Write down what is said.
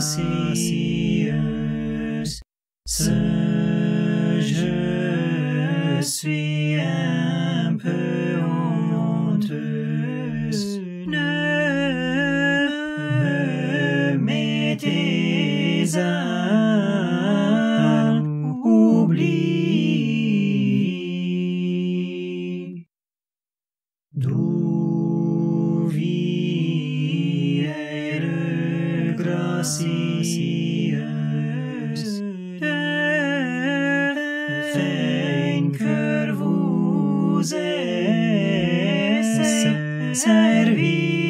ce je suis un peu honteuse. Ne me mettez à oublier. D'où vient servir.